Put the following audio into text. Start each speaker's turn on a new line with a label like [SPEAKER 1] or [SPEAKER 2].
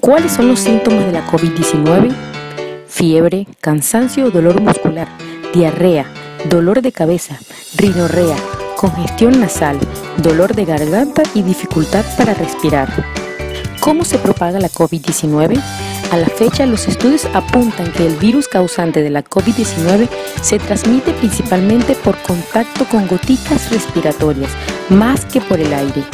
[SPEAKER 1] ¿Cuáles son los síntomas de la COVID-19? Fiebre, cansancio o dolor muscular, diarrea, dolor de cabeza, rinorrea, congestión nasal, dolor de garganta y dificultad para respirar. ¿Cómo se propaga la COVID-19? A la fecha, los estudios apuntan que el virus causante de la COVID-19 se transmite principalmente por contacto con gotitas respiratorias, más que por el aire.